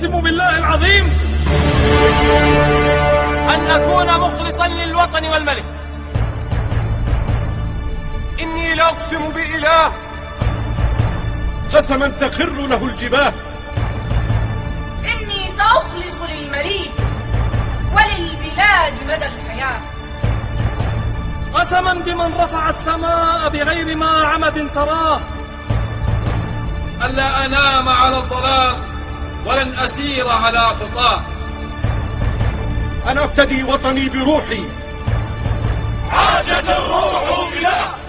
أقسم بالله العظيم أن أكون مخلصا للوطن والملك. إني لأقسم بإله. قسما تخر له الجباه. إني سأخلص للمريد وللبلاد مدى الحياة. قسما بمن رفع السماء بغير ما عمد تراه. ألا أنام على الظلام. ولن أسير على خطاه. أنا أفتدي وطني بروحي. عاشت الروح بلا